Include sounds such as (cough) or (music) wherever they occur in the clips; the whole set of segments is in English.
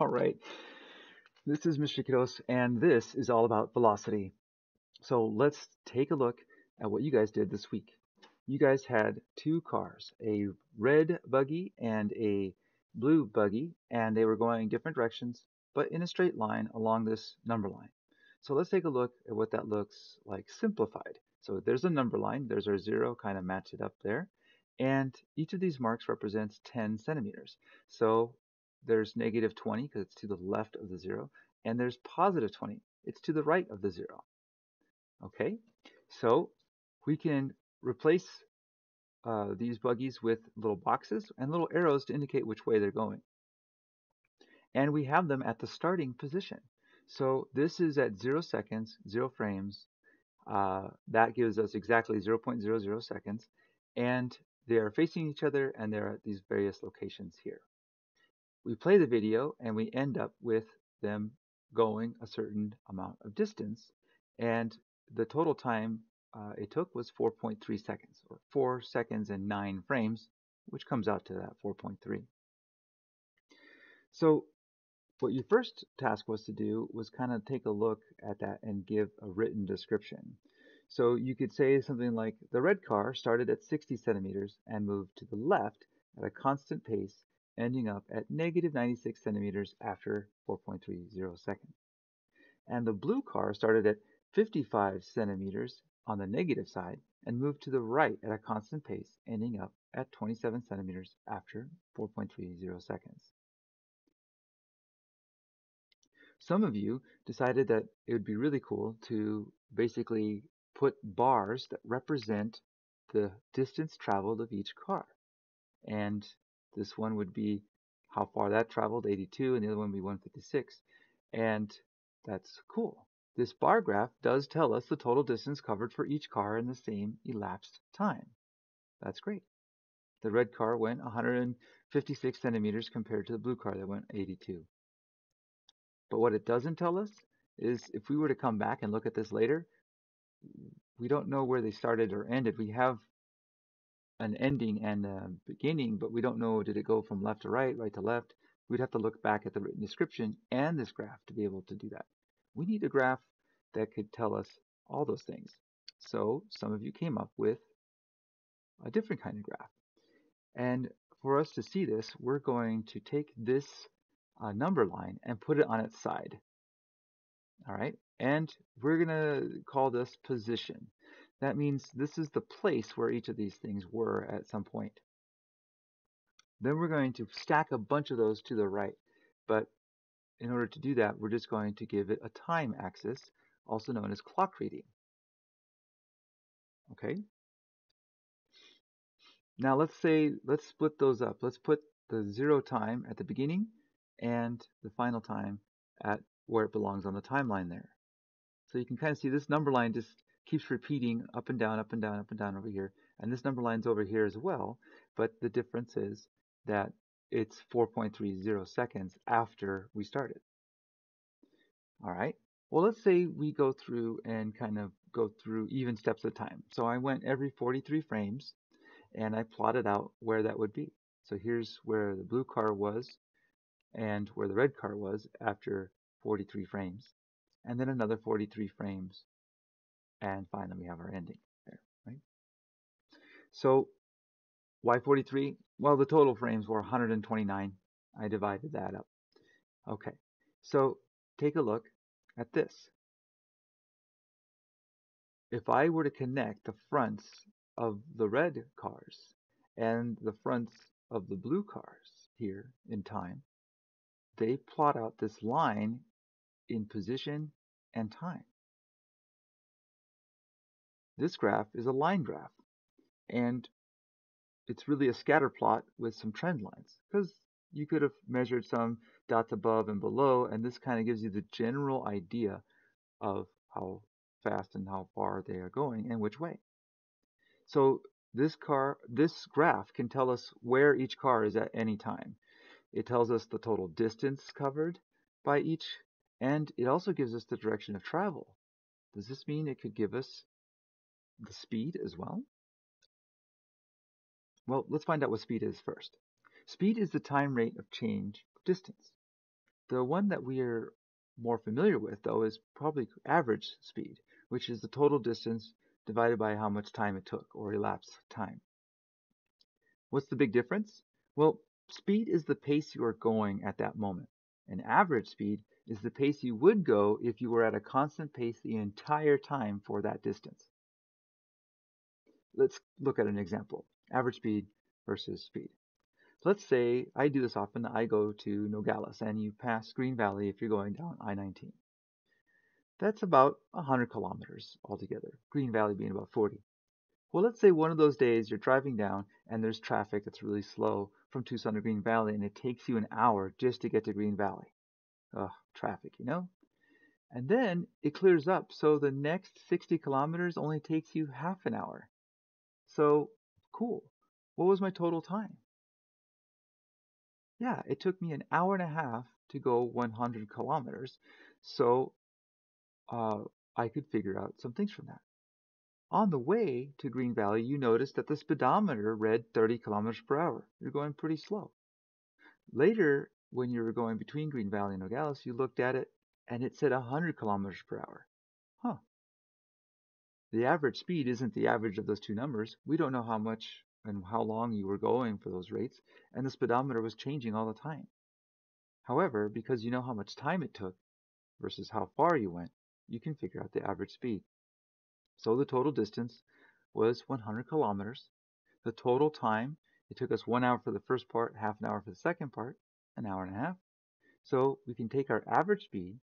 All right. This is Mr. Kiddos, and this is all about velocity. So let's take a look at what you guys did this week. You guys had two cars, a red buggy and a blue buggy, and they were going different directions, but in a straight line along this number line. So let's take a look at what that looks like simplified. So there's a number line, there's our zero, kind of match it up there. And each of these marks represents 10 centimeters. So there's negative 20 because it's to the left of the zero, and there's positive 20. It's to the right of the zero. Okay, so we can replace uh, these buggies with little boxes and little arrows to indicate which way they're going. And we have them at the starting position. So this is at zero seconds, zero frames. Uh, that gives us exactly 0.00 seconds. And they are facing each other and they're at these various locations here. We play the video and we end up with them going a certain amount of distance and the total time uh, it took was 4.3 seconds or 4 seconds and 9 frames which comes out to that 4.3. So what your first task was to do was kind of take a look at that and give a written description. So you could say something like, the red car started at 60 centimeters and moved to the left at a constant pace, ending up at negative 96 centimeters after 4.30 seconds. And the blue car started at 55 centimeters on the negative side and moved to the right at a constant pace, ending up at 27 centimeters after 4.30 seconds. Some of you decided that it would be really cool to basically put bars that represent the distance traveled of each car. And this one would be how far that traveled, 82, and the other one would be 156. And that's cool. This bar graph does tell us the total distance covered for each car in the same elapsed time. That's great. The red car went 156 centimeters compared to the blue car that went 82. But what it doesn't tell us is if we were to come back and look at this later, we don't know where they started or ended. We have an ending and a beginning, but we don't know did it go from left to right, right to left. We'd have to look back at the written description and this graph to be able to do that. We need a graph that could tell us all those things. So some of you came up with a different kind of graph. And for us to see this, we're going to take this uh, number line and put it on its side. All right, and we're going to call this position. That means this is the place where each of these things were at some point. Then we're going to stack a bunch of those to the right. But in order to do that, we're just going to give it a time axis, also known as clock reading. Okay. Now let's say, let's split those up. Let's put the zero time at the beginning and the final time at where it belongs on the timeline there. So you can kind of see this number line just keeps repeating up and down, up and down, up and down over here. And this number line's over here as well, but the difference is that it's 4.30 seconds after we started. All right, well, let's say we go through and kind of go through even steps of time. So I went every 43 frames and I plotted out where that would be. So here's where the blue car was and where the red car was after 43 frames. And then another 43 frames. And finally we have our ending there, right? So why 43? Well, the total frames were 129. I divided that up. Okay, so take a look at this. If I were to connect the fronts of the red cars and the fronts of the blue cars here in time, they plot out this line in position and time. This graph is a line graph, and it's really a scatter plot with some trend lines because you could have measured some dots above and below, and this kind of gives you the general idea of how fast and how far they are going and which way. So this car, this graph can tell us where each car is at any time. It tells us the total distance covered by each, and it also gives us the direction of travel. Does this mean it could give us the speed as well? Well, let's find out what speed is first. Speed is the time rate of change of distance. The one that we are more familiar with, though, is probably average speed, which is the total distance divided by how much time it took, or elapsed time. What's the big difference? Well, speed is the pace you are going at that moment, and average speed is the pace you would go if you were at a constant pace the entire time for that distance. Let's look at an example, average speed versus speed. Let's say I do this often, I go to Nogales and you pass Green Valley if you're going down I-19. That's about 100 kilometers altogether, Green Valley being about 40. Well, let's say one of those days you're driving down and there's traffic that's really slow from Tucson to Green Valley and it takes you an hour just to get to Green Valley. Ugh, traffic, you know? And then it clears up, so the next 60 kilometers only takes you half an hour. So, cool. What was my total time? Yeah, it took me an hour and a half to go 100 kilometers. So, uh, I could figure out some things from that. On the way to Green Valley, you noticed that the speedometer read 30 kilometers per hour. You're going pretty slow. Later, when you were going between Green Valley and Nogales, you looked at it and it said 100 kilometers per hour. The average speed isn't the average of those two numbers. We don't know how much and how long you were going for those rates, and the speedometer was changing all the time. However, because you know how much time it took versus how far you went, you can figure out the average speed. So the total distance was 100 kilometers. The total time, it took us one hour for the first part, half an hour for the second part, an hour and a half. So we can take our average speed,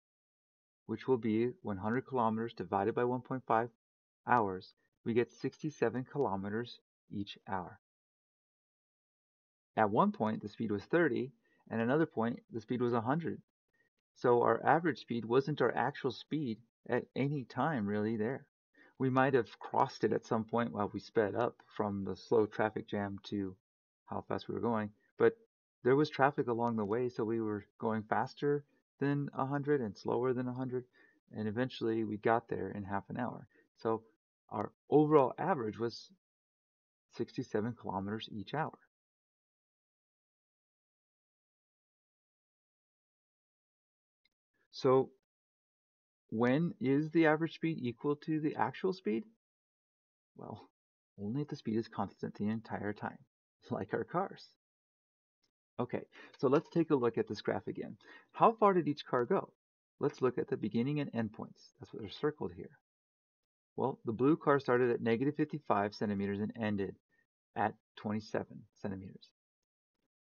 which will be 100 kilometers divided by 1.5 hours, we get 67 kilometers each hour. At one point, the speed was 30, and another point, the speed was 100. So our average speed wasn't our actual speed at any time really there. We might have crossed it at some point while we sped up from the slow traffic jam to how fast we were going, but there was traffic along the way, so we were going faster than 100 and slower than 100, and eventually we got there in half an hour. So our overall average was 67 kilometers each hour. So when is the average speed equal to the actual speed? Well, only if the speed is constant the entire time, (laughs) like our cars. Okay, so let's take a look at this graph again. How far did each car go? Let's look at the beginning and end points. That's what are circled here. Well, the blue car started at negative 55 centimeters and ended at 27 centimeters.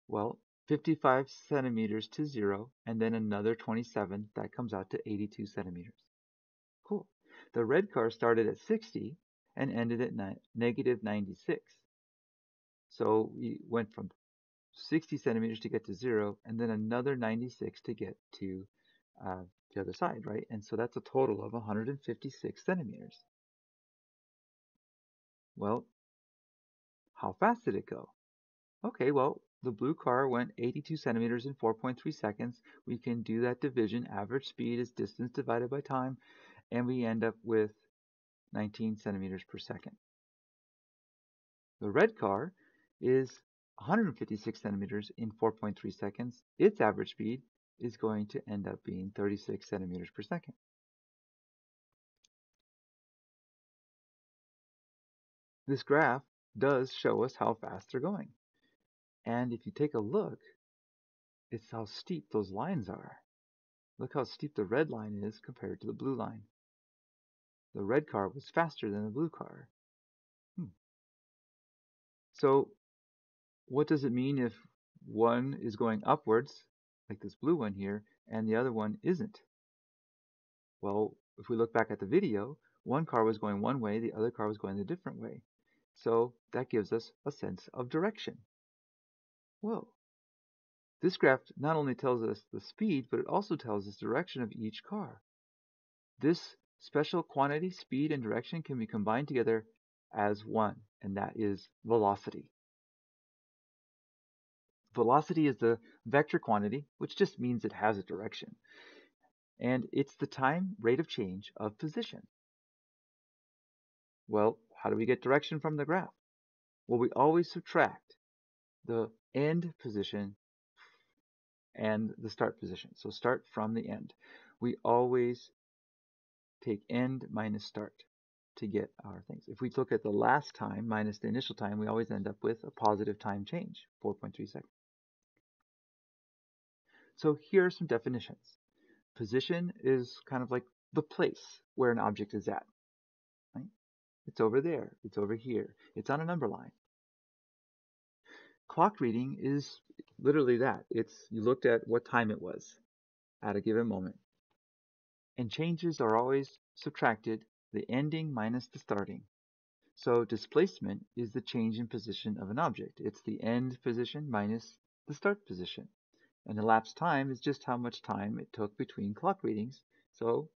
Well, 55 centimeters to zero, and then another 27, that comes out to 82 centimeters. Cool. The red car started at 60 and ended at negative 96. So we went from 60 centimeters to get to zero, and then another 96 to get to uh, the other side, right? And so that's a total of 156 centimeters. Well, how fast did it go? Okay, well, the blue car went 82 centimeters in 4.3 seconds. We can do that division. Average speed is distance divided by time, and we end up with 19 centimeters per second. The red car is 156 centimeters in 4.3 seconds. Its average speed is going to end up being 36 centimeters per second. This graph does show us how fast they're going. And if you take a look, it's how steep those lines are. Look how steep the red line is compared to the blue line. The red car was faster than the blue car. Hmm. So what does it mean if one is going upwards, like this blue one here, and the other one isn't? Well, if we look back at the video, one car was going one way, the other car was going a different way. So that gives us a sense of direction. Whoa. This graph not only tells us the speed, but it also tells us direction of each car. This special quantity, speed, and direction can be combined together as one, and that is velocity. Velocity is the vector quantity, which just means it has a direction. And it's the time rate of change of position. Well, how do we get direction from the graph? Well, we always subtract the end position and the start position. So start from the end. We always take end minus start to get our things. If we look at the last time minus the initial time, we always end up with a positive time change, 4.3 seconds. So here are some definitions. Position is kind of like the place where an object is at. It's over there. It's over here. It's on a number line. Clock reading is literally that. It's you looked at what time it was at a given moment. And changes are always subtracted the ending minus the starting. So displacement is the change in position of an object. It's the end position minus the start position. And elapsed time is just how much time it took between clock readings. So,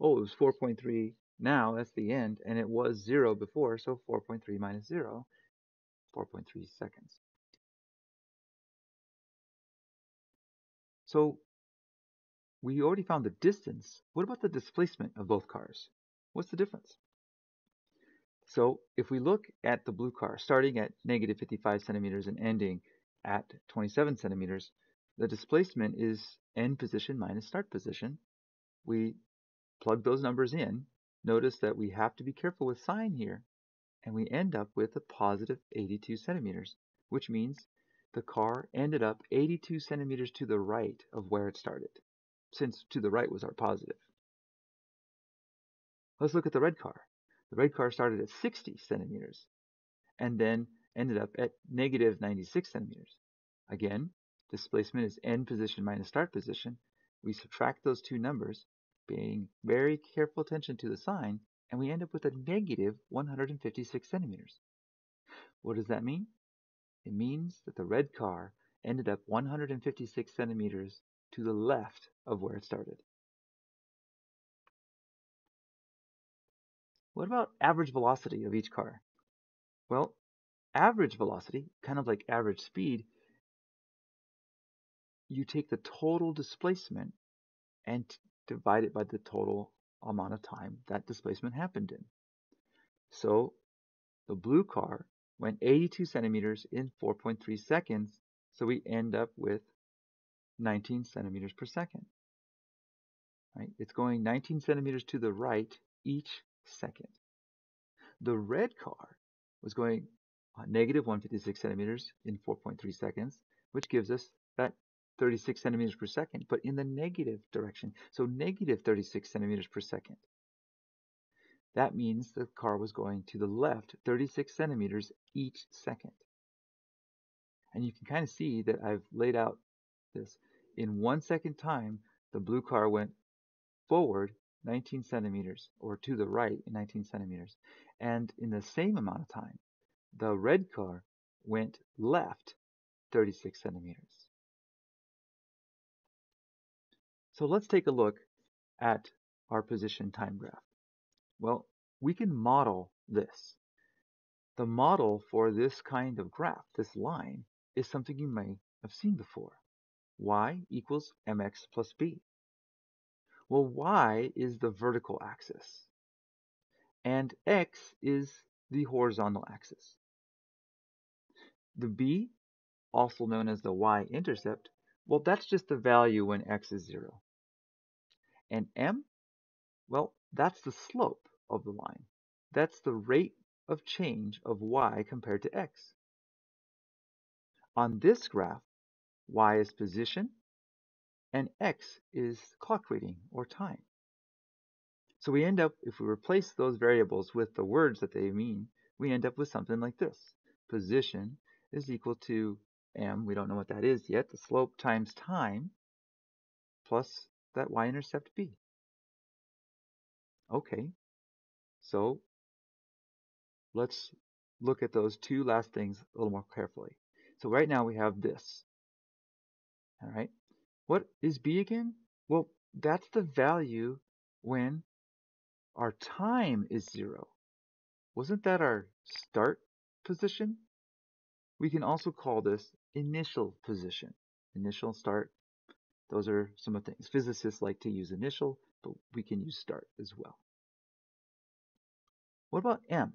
oh, it was 4.3 now, that's the end, and it was 0 before, so 4.3 minus 0, 4.3 seconds. So we already found the distance. What about the displacement of both cars? What's the difference? So if we look at the blue car, starting at negative 55 centimeters and ending at 27 centimeters, the displacement is end position minus start position. We plug those numbers in. Notice that we have to be careful with sign here, and we end up with a positive 82 centimeters, which means the car ended up 82 centimeters to the right of where it started, since to the right was our positive. Let's look at the red car. The red car started at 60 centimeters and then ended up at negative 96 centimeters. Again, displacement is end position minus start position. We subtract those two numbers, paying very careful attention to the sign, and we end up with a negative 156 centimeters. What does that mean? It means that the red car ended up 156 centimeters to the left of where it started. What about average velocity of each car? Well, average velocity, kind of like average speed, you take the total displacement and divide it by the total amount of time that displacement happened in. So the blue car went 82 centimeters in 4.3 seconds, so we end up with 19 centimeters per second. Right? It's going 19 centimeters to the right each second. The red car was going uh, negative 156 centimeters in 4.3 seconds, which gives us that 36 centimeters per second, but in the negative direction. So negative 36 centimeters per second. That means the car was going to the left 36 centimeters each second. And you can kind of see that I've laid out this. In one second time, the blue car went forward 19 centimeters, or to the right 19 centimeters. And in the same amount of time, the red car went left 36 centimeters. So let's take a look at our position time graph. Well, we can model this. The model for this kind of graph, this line, is something you may have seen before. y equals mx plus b. Well, y is the vertical axis, and x is the horizontal axis. The b, also known as the y-intercept, well, that's just the value when x is 0. And m, well, that's the slope of the line. That's the rate of change of y compared to x. On this graph, y is position and x is clock reading or time. So we end up, if we replace those variables with the words that they mean, we end up with something like this. Position is equal to m, we don't know what that is yet, the slope times time, plus that y-intercept b. Okay, so let's look at those two last things a little more carefully. So right now we have this. All right. What is b again? Well, that's the value when our time is zero. Wasn't that our start position? We can also call this initial position. Initial, start, those are some of the things. Physicists like to use initial, but we can use start as well. What about m?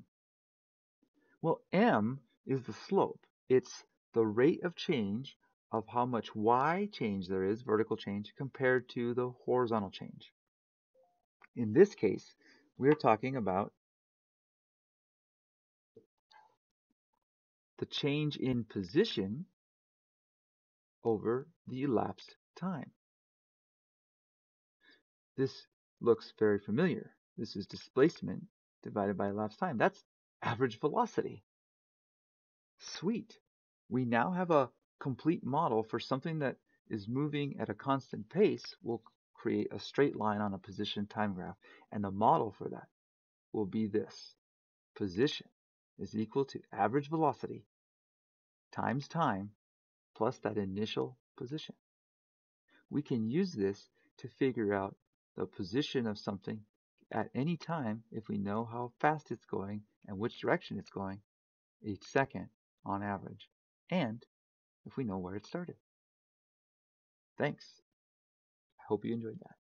Well, m is the slope. It's the rate of change of how much y change there is, vertical change, compared to the horizontal change. In this case, we're talking about the change in position over the elapsed time. This looks very familiar. This is displacement divided by elapsed time. That's average velocity. Sweet. We now have a complete model for something that is moving at a constant pace. We'll create a straight line on a position time graph. And the model for that will be this. Position is equal to average velocity times time plus that initial position. We can use this to figure out the position of something at any time if we know how fast it's going and which direction it's going each second on average, and if we know where it started. Thanks. I hope you enjoyed that.